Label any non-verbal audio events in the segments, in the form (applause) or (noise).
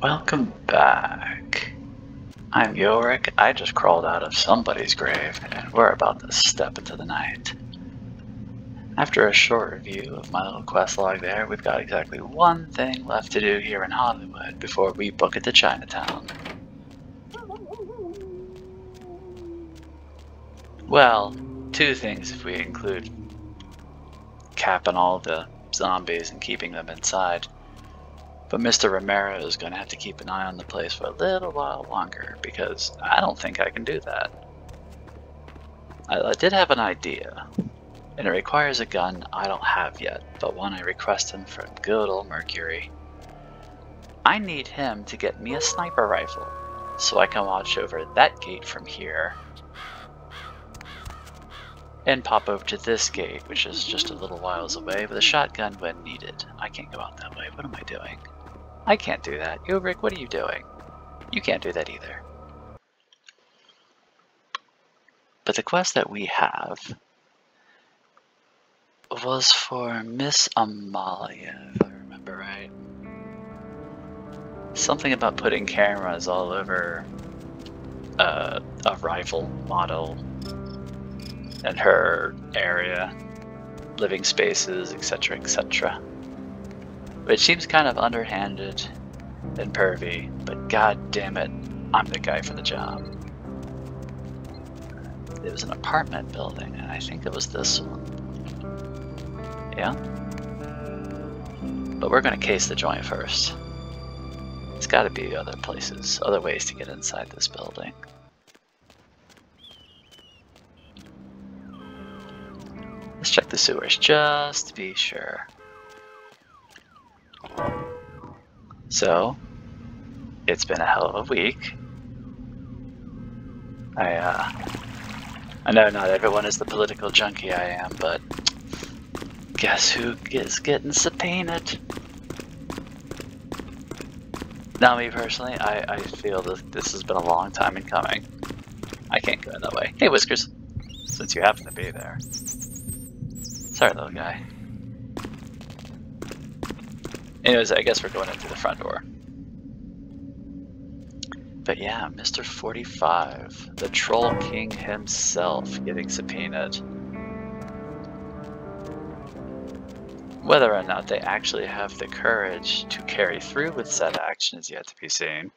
Welcome back. I'm Yorick. I just crawled out of somebody's grave, and we're about to step into the night. After a short review of my little quest log there, we've got exactly one thing left to do here in Hollywood before we book it to Chinatown. Well, two things if we include capping all the zombies and keeping them inside. But Mr. Romero is going to have to keep an eye on the place for a little while longer because I don't think I can do that. I, I did have an idea, and it requires a gun I don't have yet, but one I requested from good old Mercurio. I need him to get me a sniper rifle so I can watch over that gate from here and pop over to this gate, which is just a little whiles away, with a shotgun when needed. I can't go out that way. What am I doing? I can't do that. Yo, Rick, what are you doing? You can't do that either. But the quest that we have was for Miss Imalia, if I remember right. Something about putting cameras all over uh, a rival model and her area, living spaces, etc., etc. Which seems kind of underhanded and pervy, but god damn it, I'm the guy for the job. It was an apartment building, and I think it was this one. Yeah? But we're gonna case the joint first. It's gotta be other places, other ways to get inside this building. Let's check the sewers just to be sure. So, it's been a hell of a week. I, uh, I know not everyone is the political junkie I am, but guess who is getting subpoenaed? Now, me personally, I, I feel that this has been a long time in coming. I can't go in that way. Hey, Whiskers, since you happen to be there. Sorry, little guy. Anyways, I guess we're going in through the front door. But yeah, Mr. 45, the Troll King himself, getting subpoenaed. Whether or not they actually have the courage to carry through with said action is yet to be seen.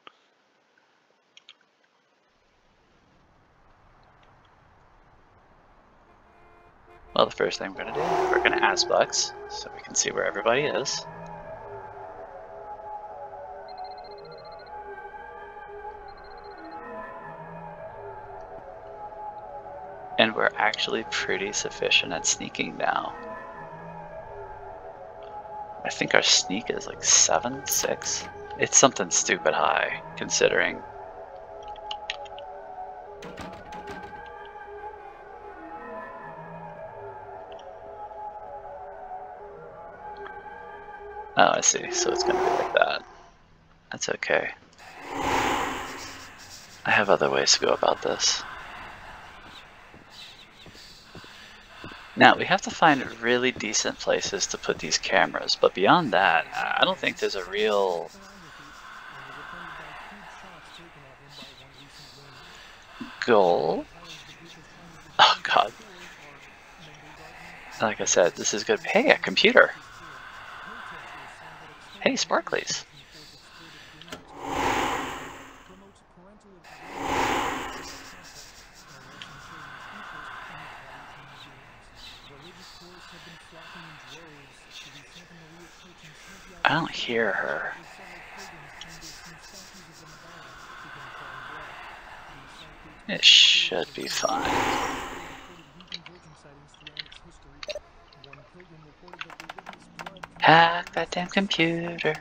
Well, the first thing we're going to do, we're going to ask Auspex, so we can see where everybody is. And we're actually pretty sufficient at sneaking now. I think our sneak is like 7, 6? It's something stupid high, considering Oh, I see. So it's gonna be like that. That's okay. I have other ways to go about this. Now, we have to find really decent places to put these cameras, but beyond that, I don't think there's a real... goal? Oh god. Like I said, this is good. Hey, a computer! Hey, Sparklies. I don't hear her. It should be fine. Hack that damn computer.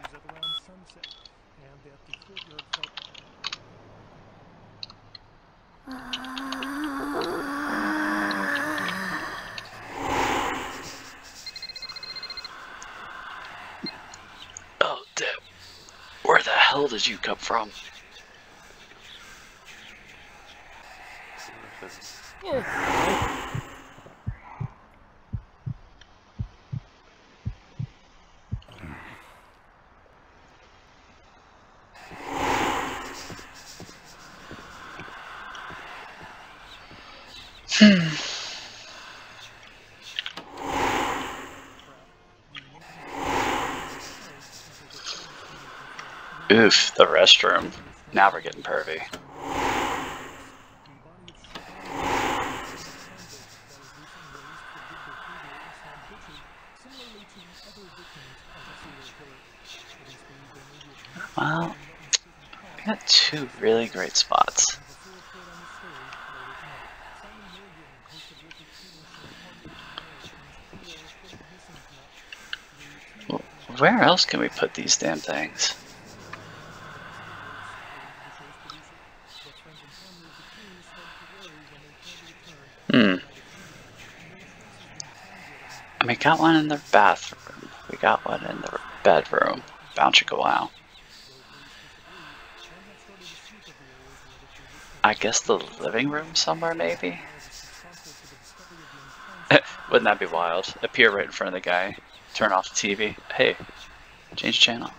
Oh, damn. Where the hell did you come from? Yeah. Oof, the restroom. Now we're getting pervy. Well, we got two really great spots. Where else can we put these damn things? Hmm. And we got one in the bathroom. We got one in the bedroom. Bound you go out. I guess the living room somewhere, maybe? (laughs) Wouldn't that be wild? Appear right in front of the guy, turn off the TV. Hey, change channel.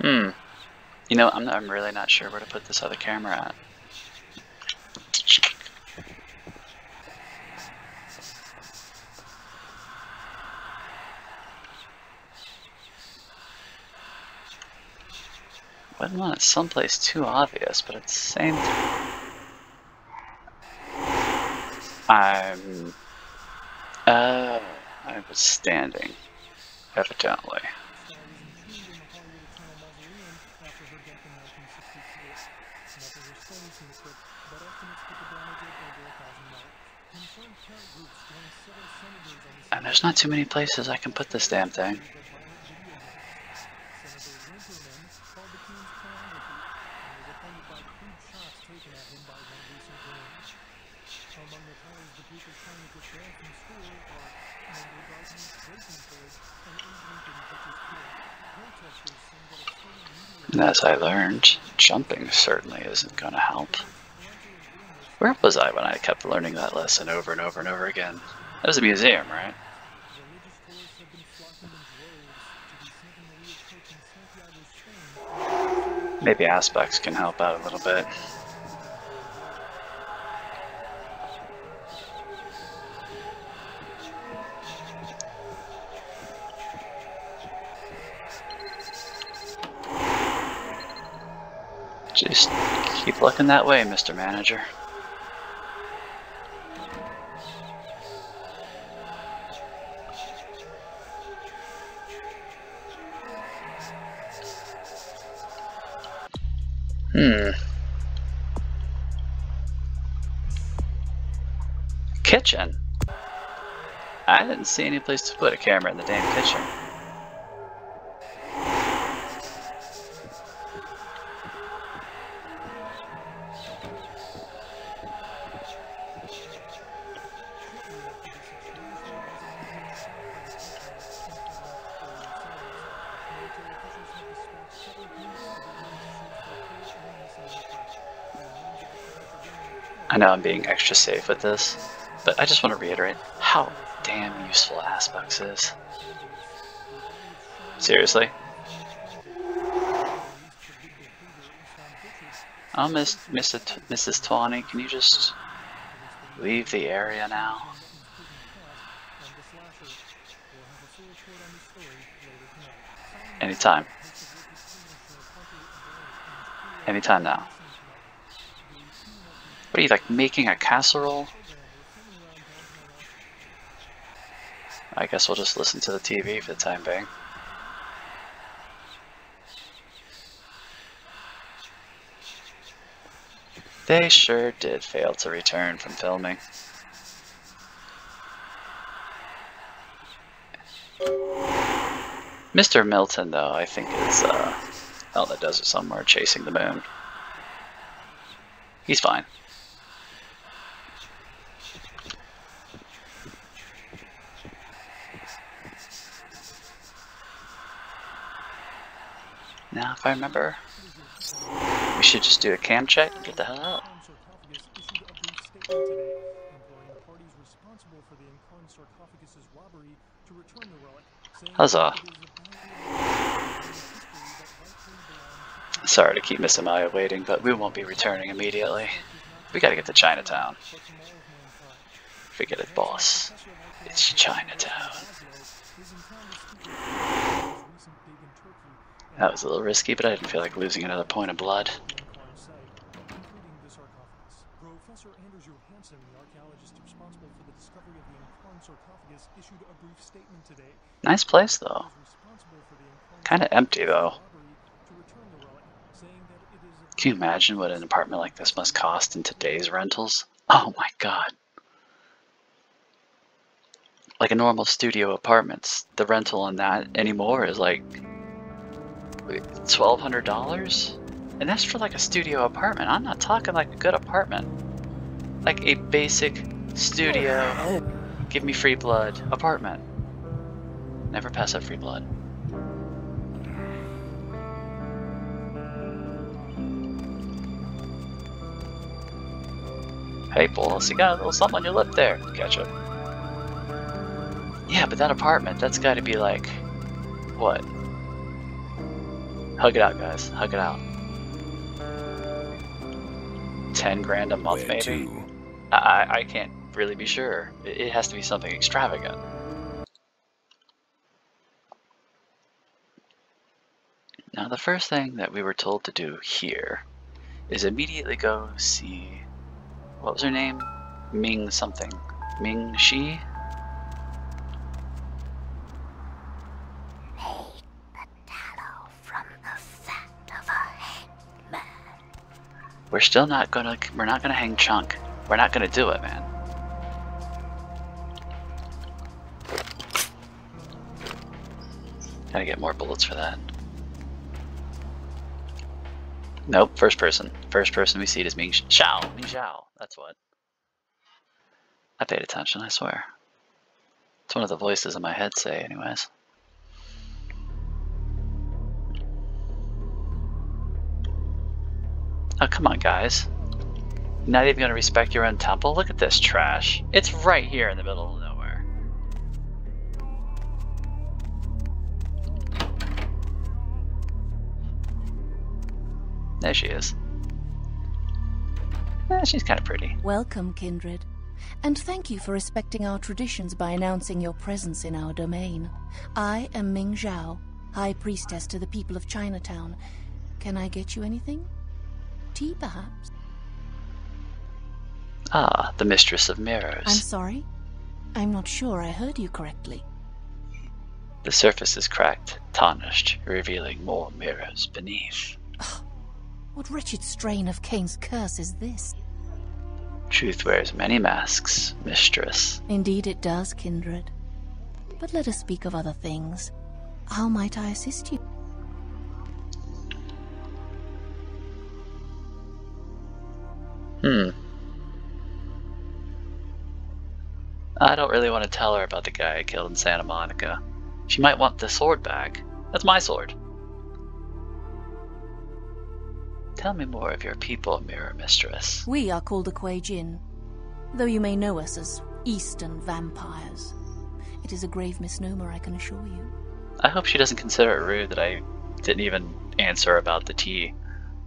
Hmm. You know, I'm, I'm really not sure where to put this other camera at. Wouldn't want it someplace too obvious, but at the same time... I'm... Uh, I was standing, evidently. And there's not too many places I can put this damn thing. And as I learned, jumping certainly isn't going to help. Where was I when I kept learning that lesson over and over and over again? That was a museum, right? Maybe Auspex can help out a little bit. Just keep looking that way, Mr. Manager. Hmm. Kitchen. I didn't see any place to put a camera in the damn kitchen. I know I'm being extra safe with this, but I just want to reiterate how damn useful Auspex is. Seriously? Oh, Miss, Miss, Mrs. Tawny, can you just leave the area now? Anytime. Anytime now. What are you, like, making a casserole? I guess we'll just listen to the TV for the time being. They sure did fail to return from filming. Mr. Milton, though, I think is uh, out in the desert somewhere chasing the moon. He's fine. Now, if I remember, we should just do a cam check and get the hell out. Huzzah. Sorry to keep Miss Amaya waiting, but we won't be returning immediately. We gotta get to Chinatown. Forget it, boss. It's Chinatown. That was a little risky, but I didn't feel like losing another point of blood. Professor Anders Johansson, the archaeologist responsible for the discovery of the Ankaran sarcophagus, issued a brief statement today. Nice place, though. Ankaran Kinda empty, though. Can you imagine what an apartment like this must cost in today's rentals? Oh my god. Like a normal studio apartments, the rental on that anymore is like twelve hundred dollars? And that's for like a studio apartment. I'm not talking like a good apartment. Like a basic studio, give me free blood apartment. Never pass up free blood. Hey, boss, you got a little something on your lip there. Ketchup. Yeah, but that apartment, that's got to be like, what? Hug it out, guys. Hug it out. Ten grand a month, Where maybe. to? I I can't really be sure. It, it has to be something extravagant. Now, the first thing that we were told to do here is immediately go see. What was her name? Ming something. Ming Shi? We're still not gonna. We're not gonna hang Chunk. We're not gonna do it, man. Gotta get more bullets for that. Nope, first person. First person we see is Ming Xiao. Ming Xiao, that's what. I paid attention, I swear. It's one of the voices in my head say, anyways. Come on, guys. Not even gonna respect your own temple? Look at this trash. It's right here in the middle of nowhere. There she is. Eh, she's kind of pretty. Welcome, kindred. And thank you for respecting our traditions by announcing your presence in our domain. I am Ming Xiao, High Priestess to the people of Chinatown. Can I get you anything? Tea, perhaps? Ah, the Mistress of Mirrors. I'm sorry? I'm not sure I heard you correctly. The surface is cracked, tarnished, revealing more mirrors beneath. What wretched strain of Cain's curse is this? Truth wears many masks, Mistress. Indeed it does, kindred. But let us speak of other things. How might I assist you? Hmm. I don't really want to tell her about the guy I killed in Santa Monica. She might want the sword back. That's my sword. Tell me more of your people, Mirror Mistress. We are called the Kuei Jin, though you may know us as Eastern vampires. It is a grave misnomer, I can assure you. I hope she doesn't consider it rude that I didn't even answer about the tea,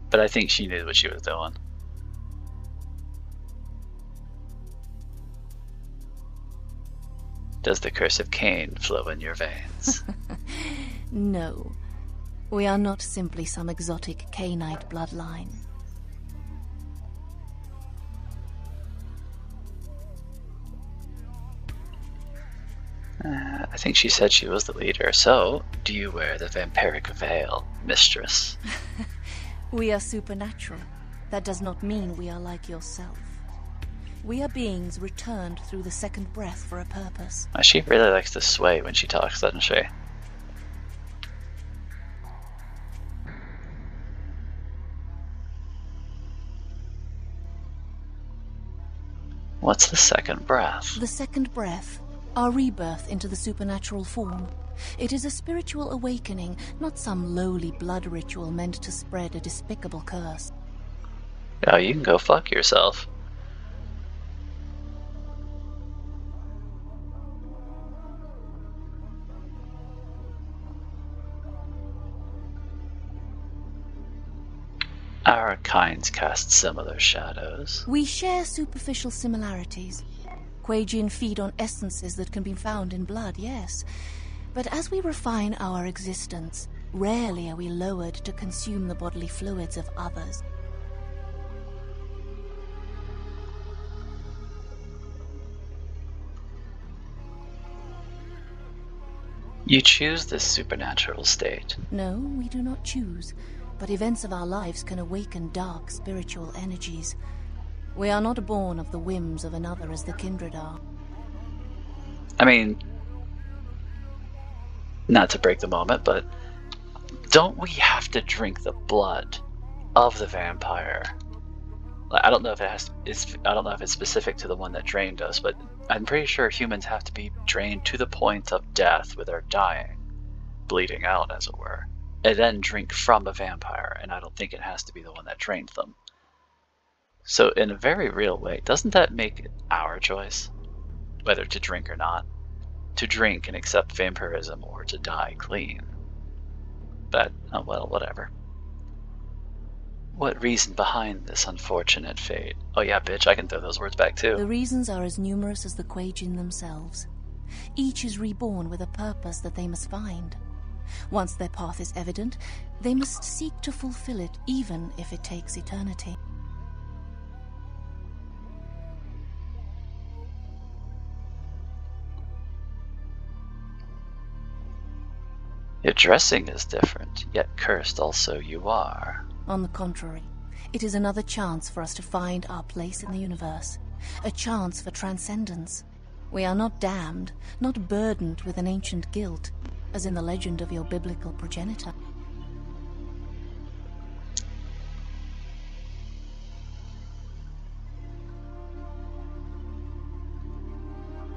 but I think she knew what she was doing. Does the curse of Cain flow in your veins? (laughs) No, we are not simply some exotic Cainite bloodline. Uh, I think she said she was the leader, so do you wear the vampiric veil, mistress? (laughs) We are supernatural. That does not mean we are like yourself. We are beings returned through the second breath for a purpose. She really likes to sway when she talks, doesn't she? What's the second breath? The second breath, our rebirth into the supernatural form. It is a spiritual awakening, not some lowly blood ritual meant to spread a despicable curse. Oh, you can go fuck yourself. Our kinds cast similar shadows. We share superficial similarities. Kuei Jin feed on essences that can be found in blood, yes. But as we refine our existence, rarely are we lowered to consume the bodily fluids of others. You choose this supernatural state. No, we do not choose, but events of our lives can awaken dark spiritual energies. We are not born of the whims of another as the kindred are. I mean, not to break the moment, but don't we have to drink the blood of the vampire? I don't know if it has. It's, I don't know if it's specific to the one that drained us, but I'm pretty sure humans have to be drained to the point of death with they're dying, bleeding out, as it were, and then drink from a vampire. And I don't think it has to be the one that drained them. So, in a very real way, doesn't that make our choice, whether to drink or not? To drink and accept vampirism, or to die clean? But oh well, whatever. What reason behind this unfortunate fate? Oh yeah, bitch, I can throw those words back too. The reasons are as numerous as the Kuei Jin themselves. Each is reborn with a purpose that they must find. Once their path is evident, they must seek to fulfill it, even if it takes eternity. Your dressing is different, yet cursed also you are. On the contrary, it is another chance for us to find our place in the universe, a chance for transcendence. We are not damned, not burdened with an ancient guilt, as in the legend of your biblical progenitor.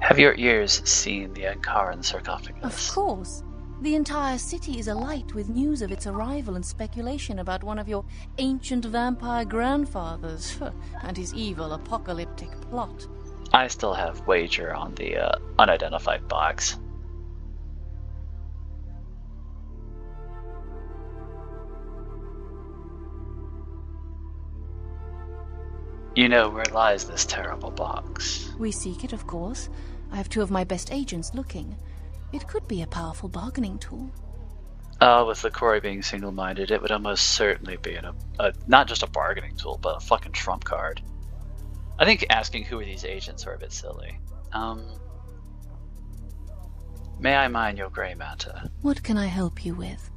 Have your ears seen the Ankaran sarcophagus? Of course. The entire city is alight with news of its arrival and speculation about one of your ancient vampire grandfathers (laughs) and his evil apocalyptic plot. I still have wager on the uh, unidentified box. You know where lies this terrible box. We seek it, of course. I have two of my best agents looking. It could be a powerful bargaining tool. Oh, with LaCroix being single minded, it would almost certainly be an, a, a, not just a bargaining tool, but a fucking trump card. I think asking who are these agents are a bit silly. Um. May I mind your grey matter? What can I help you with?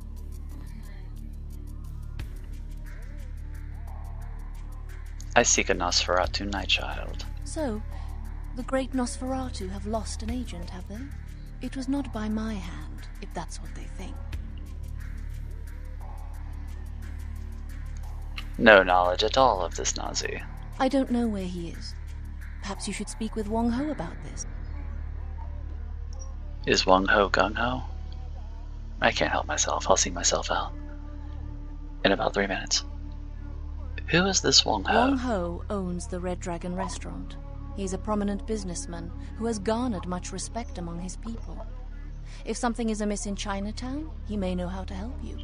I seek a Nosferatu Nightchild. So, the great Nosferatu have lost an agent, have they? It was not by my hand, if that's what they think. No knowledge at all of this Nazi. I don't know where he is. Perhaps you should speak with Wong Ho about this. Is Wong Ho gung ho? I can't help myself. I'll see myself out. In about three minutes. Who is this Wong Ho? Wong Ho owns the Red Dragon restaurant. He's a prominent businessman who has garnered much respect among his people. If something is amiss in Chinatown, he may know how to help you.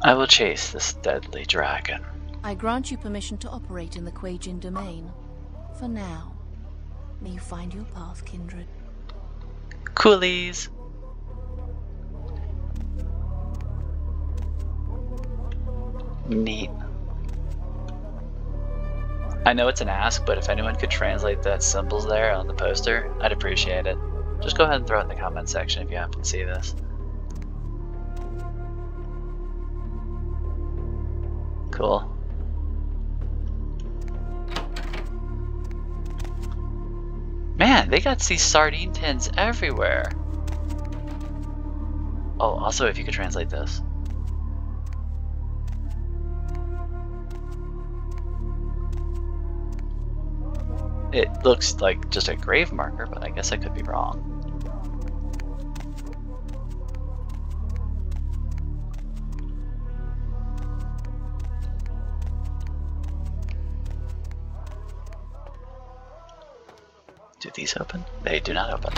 I will chase this deadly dragon. I grant you permission to operate in the Kuei Jin domain. For now. May you find your path, kindred. Coolies! Neat. I know it's an ask, but if anyone could translate that symbols there on the poster, I'd appreciate it. Just go ahead and throw it in the comment section if you happen to see this. Cool. Man, they got these sardine tins everywhere. Oh, also, if you could translate this. It looks like just a grave marker, but I guess I could be wrong. Do these open? They do not open.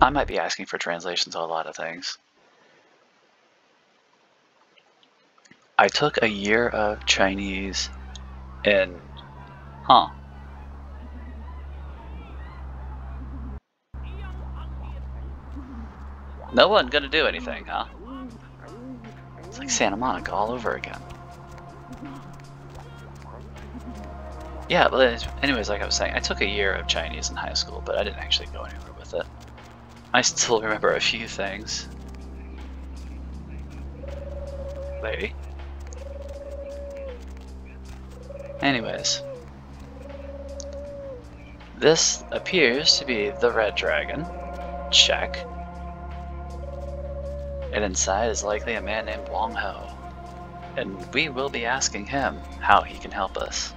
I might be asking for translations on a lot of things. I took a year of Chinese in. Huh. No one gonna do anything, huh? It's like Santa Monica all over again. Yeah, but anyways, like I was saying, I took a year of Chinese in high school, but I didn't actually go anywhere with it. I still remember a few things. Lady. Anyways. This appears to be the red dragon. Check. And inside is likely a man named Wong Ho. And we will be asking him how he can help us.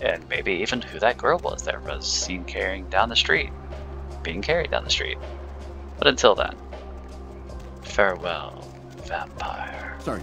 And maybe even who that girl was that was seen carrying down the street. Being carried down the street. But until then, farewell, vampire. Sorry,